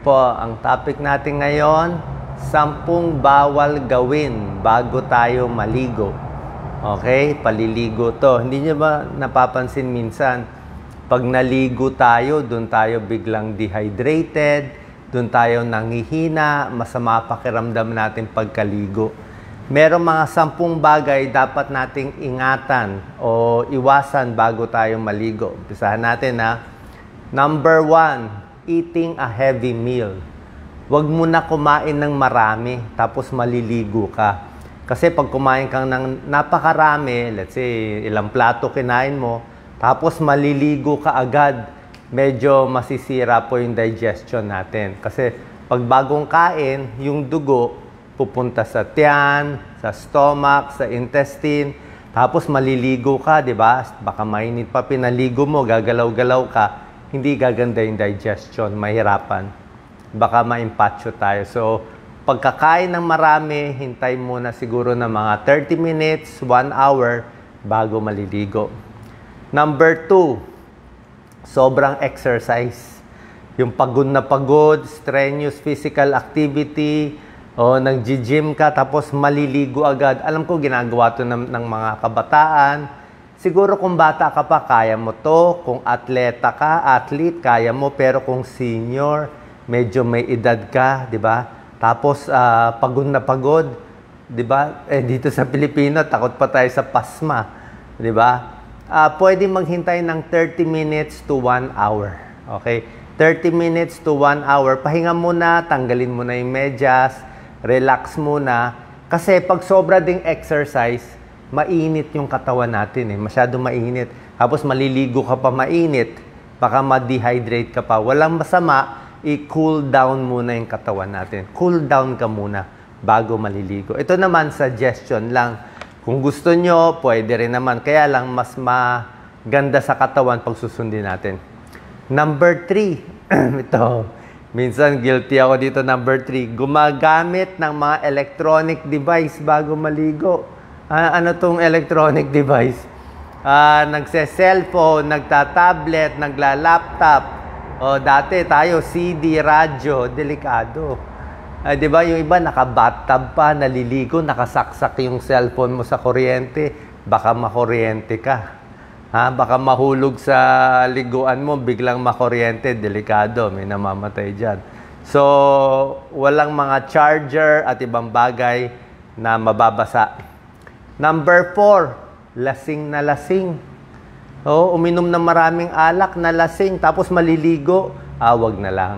Po, ang topic natin ngayon, sampung bawal gawin bago tayo maligo. Okay? Paliligo to. Hindi niyo ba napapansin minsan, pag naligo tayo, doon tayo biglang dehydrated, doon tayo nangihina, masama pakiramdam natin pagkaligo. Merong mga sampung bagay dapat nating ingatan o iwasan bago tayo maligo. Umpisahan natin ha. Number one, eating a heavy meal. Huwag mo na kumain ng marami tapos maliligo ka. Kasi pag kumain kang ng napakarami, let's say ilang plato kinain mo, tapos maliligo ka agad, medyo masisira po yung digestion natin. Kasi pag bagong kain, yung dugo pupunta sa tiyan, sa stomach, sa intestine, tapos maliligo ka, di ba? Baka mainit pa pinaligo mo, gagalaw-galaw ka, hindi gaganda yung digestion, mahirapan. Baka maimpatcho tayo. So, pagkakain ng marami, hintay muna siguro ng mga 30 minutes, 1 hour bago maliligo. Number two, sobrang exercise. Yung pagod na pagod, strenuous physical activity, o nag-gym ka tapos maliligo agad. Alam ko ginagawa to ng, ng mga kabataan. Siguro kung bata ka pa, kaya mo to. Kung atleta ka, athlete, kaya mo. Pero kung senior, medyo may edad ka, di ba? Tapos uh, pagod na pagod, 'di ba? Eh dito sa Pilipino, takot pa tayo sa pasma, 'di ba? Uh, pwede maghintay ng 30 minutes to 1 hour. Okay? 30 minutes to 1 hour. Pahinga muna, tanggalin mo na yung medyas, relax muna. Kasi pag sobra ding exercise, mainit yung katawan natin eh. Masyado mainit. Tapos maliligo ka pa mainit, baka ma-dehydrate ka pa. Walang masama i-cool down muna yung katawan natin. Cool down ka muna bago maliligo. Ito naman, suggestion lang. Kung gusto nyo, pwede rin naman. Kaya lang, mas maganda sa katawan pag susundin natin. Number three, ito, minsan guilty ako dito, number three, gumagamit ng mga electronic device bago maligo. Uh, ano tong electronic device? Uh, nagse-cellphone, nagta-tablet, nagla-laptop, o, dati tayo, CD, radyo, delikado. Ay, di ba, yung iba naka-bathtub pa, naliligo, nakasaksak yung cellphone mo sa kuryente, baka makuryente ka. Ha? Baka mahulog sa liguan mo, biglang makuryente, delikado, may namamatay dyan. So, walang mga charger at ibang bagay na mababasa. Number four, lasing na lasing. Oh, uminom ng maraming alak na lasing tapos maliligo, awag na lang.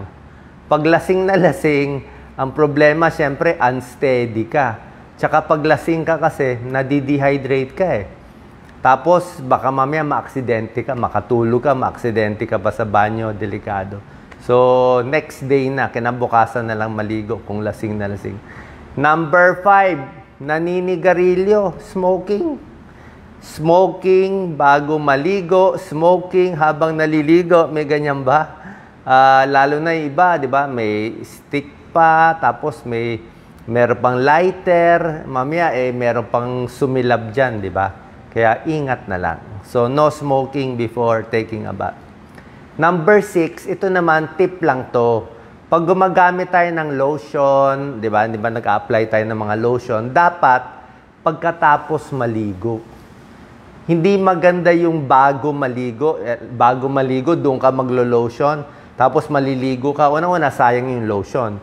Pag lasing na lasing, ang problema siyempre unsteady ka. Tsaka pag lasing ka kasi, nadidehydrate ka eh. Tapos baka mamaya maaksidente ka, makatulog ka, maaksidente ka pa sa banyo, delikado. So, next day na, kinabukasan na lang maligo kung lasing na lasing. Number five, naninigarilyo, smoking. Smoking bago maligo, smoking habang naliligo, may ganyan ba? Uh, lalo na iba, di ba? May stick pa, tapos may meron pang lighter, mamaya eh meron pang sumilab dyan, di ba? Kaya ingat na lang. So, no smoking before taking a bath. Number six, ito naman, tip lang to. Pag gumagamit tayo ng lotion, di ba? Di ba nag-apply tayo ng mga lotion, dapat pagkatapos maligo hindi maganda yung bago maligo, eh, bago maligo, doon ka maglo-lotion, tapos maliligo ka, unang-una, sayang yung lotion.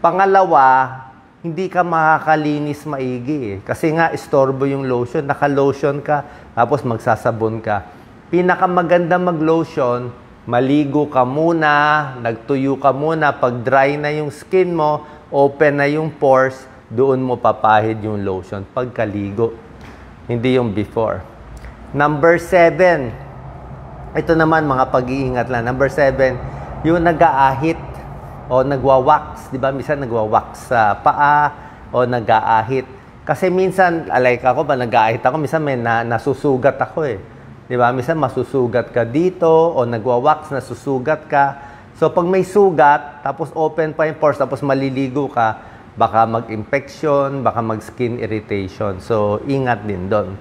Pangalawa, hindi ka makakalinis maigi eh. Kasi nga, istorbo yung lotion, naka-lotion ka, tapos magsasabon ka. Pinakamaganda mag-lotion, maligo ka muna, nagtuyo ka muna, pag dry na yung skin mo, open na yung pores, doon mo papahid yung lotion pagkaligo. Hindi yung before. Number seven, ito naman mga pag-iingat lang. Number seven, yung nag-aahit o nagwa-wax, di ba? Minsan nagwa-wax sa paa o nag-aahit. Kasi minsan, like ako, ba nag-aahit ako, minsan may na, nasusugat ako eh. Di ba? Minsan masusugat ka dito o nagwa-wax, nasusugat ka. So, pag may sugat, tapos open pa yung pores, tapos maliligo ka, baka mag-infection, baka mag-skin irritation. So, ingat din doon.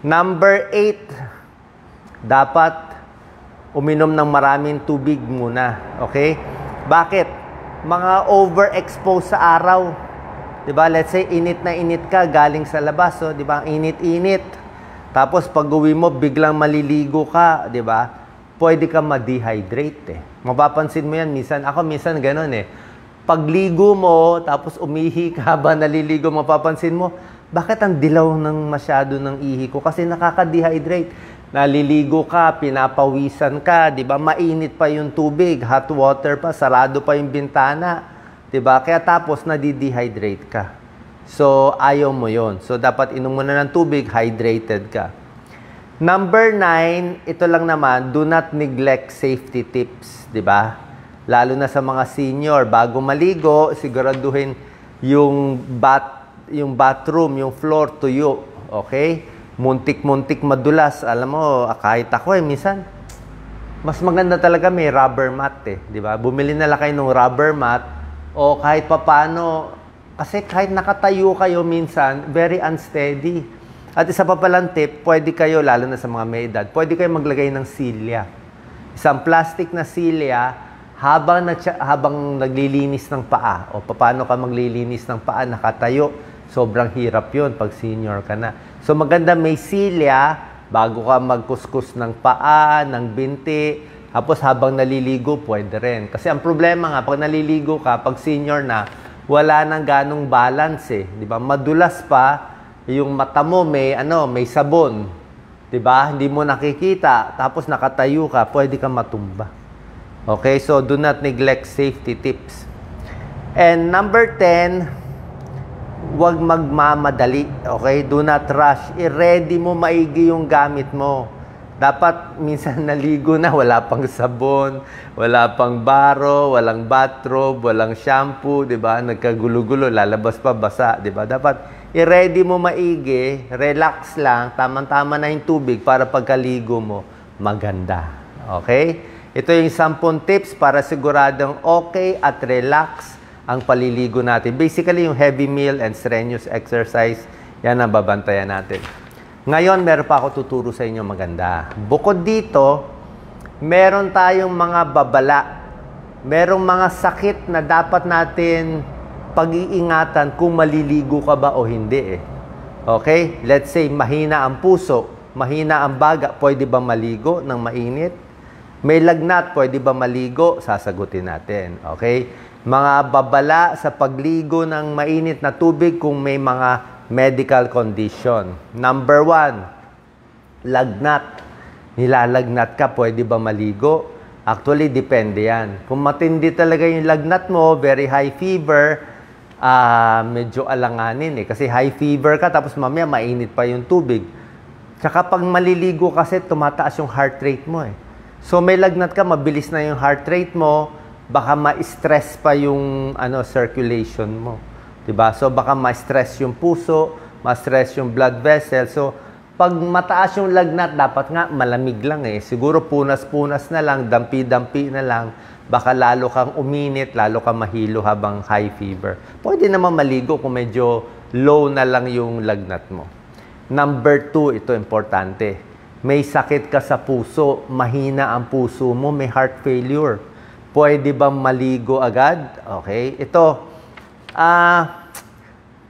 Number eight, dapat uminom ng maraming tubig muna. Okay? Bakit? mga overexposed sa araw. 'Di ba? Let's say init na init ka galing sa labas, so 'di ba? Init-init. Tapos pag-uwi mo biglang maliligo ka, 'di ba? Pwede ka ma-dehydrate eh. Mapapansin mo 'yan minsan. Ako minsan ganoon eh. Pagligo mo, tapos umihi ka ba naliligo, mapapansin mo, bakit ang dilaw ng masyado ng ihi ko? Kasi nakaka-dehydrate naliligo ka, pinapawisan ka, 'di ba? Mainit pa yung tubig, hot water pa, sarado pa yung bintana, 'di ba? Kaya tapos nadi-dehydrate ka. So ayaw mo 'yon. So dapat inom mo na ng tubig, hydrated ka. Number nine, ito lang naman, do not neglect safety tips, 'di ba? Lalo na sa mga senior, bago maligo, siguraduhin yung bath yung bathroom, yung floor tuyo, okay? muntik-muntik madulas. Alam mo, kahit ako eh, minsan, mas maganda talaga may rubber mat eh. Di ba? Bumili na lang kayo ng rubber mat o kahit papano, kasi kahit nakatayo kayo minsan, very unsteady. At isa pa palang tip, pwede kayo, lalo na sa mga may edad, pwede kayo maglagay ng silya. Isang plastic na silya, habang, na, habang naglilinis ng paa, o paano ka maglilinis ng paa, nakatayo, sobrang hirap yon pag senior ka na. So maganda may silya bago ka magkuskus ng paa, ng binti. Tapos habang naliligo, pwede rin. Kasi ang problema nga, pag naliligo ka, pag senior na, wala nang ganong balance eh. Di ba? Madulas pa, yung mata mo may, ano, may sabon. Di ba? Hindi mo nakikita. Tapos nakatayo ka, pwede ka matumba. Okay? So, do not neglect safety tips. And number 10, huwag magmamadali. Okay? Do not rush. I-ready mo maigi yung gamit mo. Dapat minsan naligo na, wala pang sabon, wala pang baro, walang bathrobe, walang shampoo, 'di ba? Nagkagulo-gulo, lalabas pa basa, 'di ba? Dapat i-ready mo maigi, relax lang, tamang-tama na yung tubig para pagkaligo mo, maganda. Okay? Ito yung 10 tips para siguradong okay at relax ang paliligo natin. Basically, yung heavy meal and strenuous exercise, yan ang babantayan natin. Ngayon, meron pa ako tuturo sa inyo maganda. Bukod dito, meron tayong mga babala. Merong mga sakit na dapat natin pag-iingatan kung maliligo ka ba o hindi eh. Okay? Let's say, mahina ang puso, mahina ang baga, pwede ba maligo ng mainit? May lagnat, pwede ba maligo? Sasagutin natin. Okay? mga babala sa pagligo ng mainit na tubig kung may mga medical condition. Number one, lagnat. Nilalagnat ka, pwede ba maligo? Actually, depende yan. Kung matindi talaga yung lagnat mo, very high fever, uh, medyo alanganin eh. Kasi high fever ka, tapos mamaya mainit pa yung tubig. Tsaka pag maliligo kasi, tumataas yung heart rate mo eh. So may lagnat ka, mabilis na yung heart rate mo, baka ma-stress pa yung ano circulation mo. 'Di ba? So baka ma-stress yung puso, ma-stress yung blood vessel. So pag mataas yung lagnat, dapat nga malamig lang eh. Siguro punas-punas na lang, dampi-dampi na lang. Baka lalo kang uminit, lalo kang mahilo habang high fever. Pwede naman maligo kung medyo low na lang yung lagnat mo. Number two, ito importante. May sakit ka sa puso, mahina ang puso mo, may heart failure Pwede bang maligo agad? Okay. Ito, ah, uh,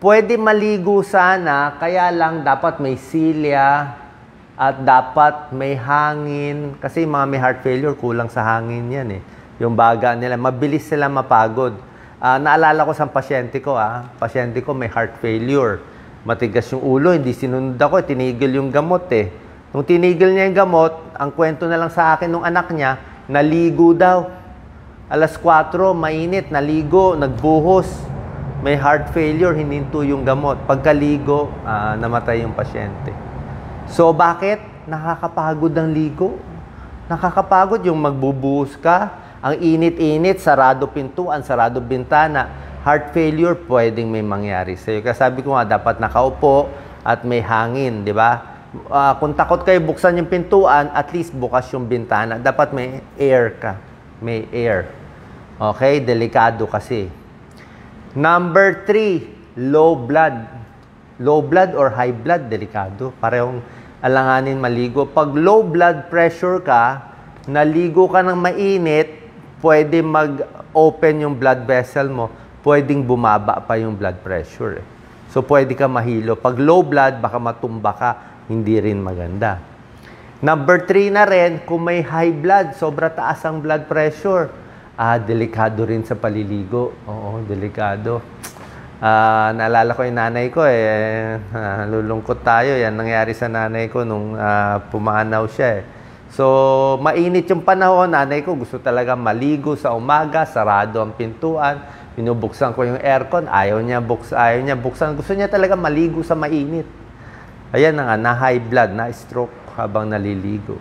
pwede maligo sana, kaya lang dapat may silya at dapat may hangin. Kasi mga may heart failure, kulang sa hangin yan eh. Yung baga nila, mabilis sila mapagod. Uh, naalala ko sa pasyente ko, ah, pasyente ko may heart failure. Matigas yung ulo, hindi sinunod ako, tinigil yung gamot eh. Nung tinigil niya yung gamot, ang kwento na lang sa akin ng anak niya, naligo daw Alas 4, mainit, naligo, nagbuhos. May heart failure, hininto yung gamot. Pagkaligo, uh, namatay yung pasyente. So, bakit? Nakakapagod ang ligo. Nakakapagod yung magbubuhos ka. Ang init-init, sarado pintuan, sarado bintana. Heart failure, pwedeng may mangyari sa'yo. Kaya sabi ko nga, dapat nakaupo at may hangin, di ba? Uh, kung takot kayo buksan yung pintuan, at least bukas yung bintana. Dapat may air ka. May air. Okay, delikado kasi. Number three, low blood. Low blood or high blood, delikado. Parehong alanganin maligo. Pag low blood pressure ka, naligo ka ng mainit, pwede mag-open yung blood vessel mo, pwedeng bumaba pa yung blood pressure. Eh. So, pwede ka mahilo. Pag low blood, baka matumba ka, hindi rin maganda. Number three na rin, kung may high blood, sobra taas ang blood pressure, ah, delikado rin sa paliligo. Oo, delikado. Ah, naalala ko yung nanay ko eh, ah, lulungkot tayo. Yan nangyari sa nanay ko nung ah, pumanaw siya eh. So, mainit yung panahon. Nanay ko gusto talaga maligo sa umaga, sarado ang pintuan. Binubuksan ko yung aircon, ayaw niya, buks, ayaw niya buksan. Gusto niya talaga maligo sa mainit. Ayan na nga, na high blood, na stroke habang naliligo.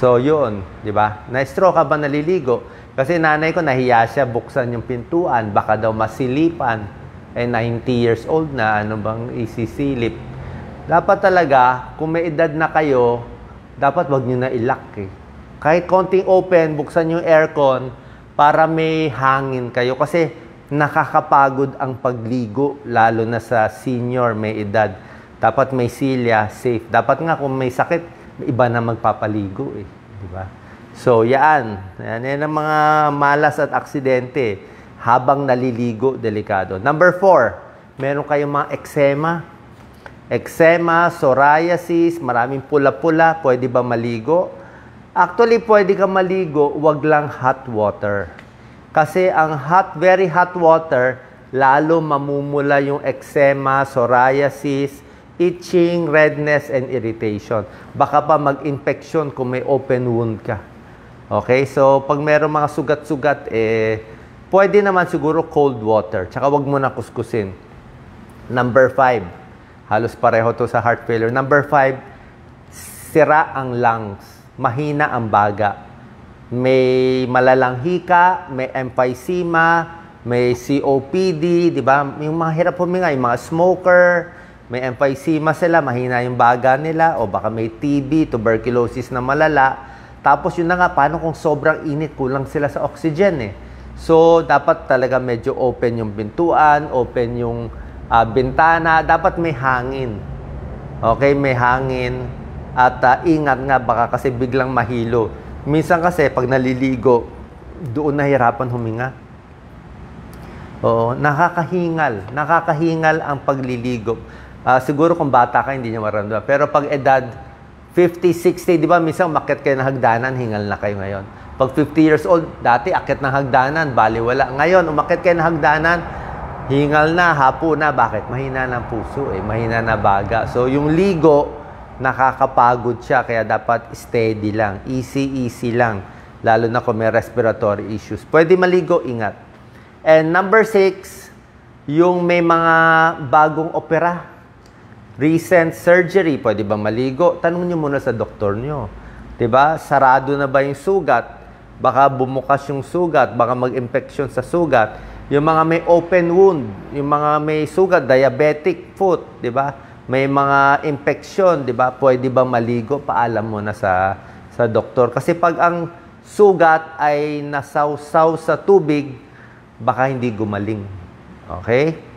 So, yun, di ba? Na-stroke habang naliligo. Kasi nanay ko, nahiya siya buksan yung pintuan. Baka daw masilipan. Eh, 90 years old na, ano bang isisilip. Dapat talaga, kung may edad na kayo, dapat wag nyo na ilak eh. Kahit konting open, buksan yung aircon para may hangin kayo. Kasi nakakapagod ang pagligo, lalo na sa senior, may edad dapat may silya, safe. Dapat nga kung may sakit, iba na magpapaligo eh. Di ba? So, yan. Yan, yan ang mga malas at aksidente habang naliligo, delikado. Number four, meron kayong mga eczema. Eczema, psoriasis, maraming pula-pula, pwede ba maligo? Actually, pwede ka maligo, wag lang hot water. Kasi ang hot, very hot water, lalo mamumula yung eczema, psoriasis, itching, redness, and irritation. Baka pa mag-infection kung may open wound ka. Okay? So, pag meron mga sugat-sugat, eh, pwede naman siguro cold water. Tsaka wag mo na kuskusin. Number five, halos pareho to sa heart failure. Number five, sira ang lungs. Mahina ang baga. May malalang hika, may emphysema, may COPD, di ba? Yung mga hirap huminga, yung mga smoker, may emphysema sila, mahina yung baga nila, o baka may TB, tuberculosis na malala. Tapos yun na nga, paano kung sobrang init, kulang sila sa oxygen eh. So, dapat talaga medyo open yung pintuan, open yung uh, bintana, dapat may hangin. Okay, may hangin. At uh, ingat nga, baka kasi biglang mahilo. Minsan kasi, pag naliligo, doon nahirapan huminga. Oo, nakakahingal. Nakakahingal ang pagliligo. Uh, siguro kung bata ka, hindi niya maramdaman. Pero pag edad 50, 60, di ba, minsan makit kayo ng hagdanan, hingal na kayo ngayon. Pag 50 years old, dati akit ng hagdanan, bali wala. Ngayon, umakit kayo ng hagdanan, hingal na, hapo na. Bakit? Mahina ng puso eh, mahina na baga. So, yung ligo, nakakapagod siya, kaya dapat steady lang, easy, easy lang. Lalo na kung may respiratory issues. Pwede maligo, ingat. And number six, yung may mga bagong opera, recent surgery, pwede ba maligo? Tanong niyo muna sa doktor niyo. 'Di ba? Sarado na ba yung sugat? Baka bumukas yung sugat, baka mag-infection sa sugat. Yung mga may open wound, yung mga may sugat, diabetic foot, 'di ba? May mga infection, 'di ba? Pwede ba maligo? Paalam mo na sa sa doktor kasi pag ang sugat ay nasawsaw sa tubig, baka hindi gumaling. Okay?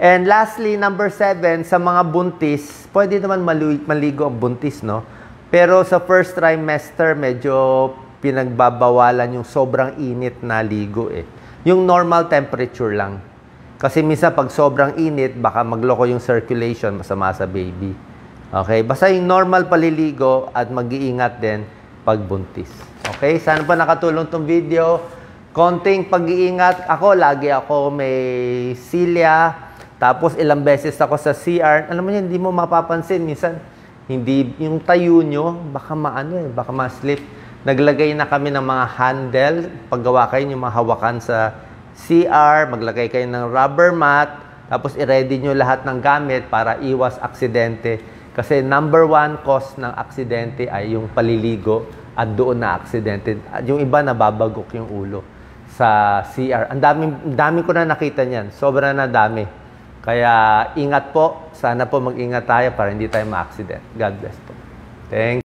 And lastly, number seven, sa mga buntis, pwede naman maligo ang buntis, no? Pero sa first trimester, medyo pinagbabawalan yung sobrang init na ligo eh. Yung normal temperature lang. Kasi minsan pag sobrang init, baka magloko yung circulation, masama sa baby. Okay? Basta yung normal paliligo at mag-iingat din pag buntis. Okay? Sana pa nakatulong tong video. Konting pag-iingat. Ako, lagi ako may silya, tapos ilang beses ako sa CR, alam mo yan, hindi mo mapapansin. Minsan, hindi, yung tayo nyo, baka maano eh, baka ma-slip. Naglagay na kami ng mga handle, paggawa kayo yung mga hawakan sa CR, maglagay kayo ng rubber mat, tapos i-ready nyo lahat ng gamit para iwas aksidente. Kasi number one cause ng aksidente ay yung paliligo at doon na aksidente. Yung iba nababagok yung ulo sa CR. Ang dami, dami ko na nakita niyan. Sobra na dami. Kaya ingat po. Sana po mag-ingat tayo para hindi tayo ma-accident. God bless po. Thank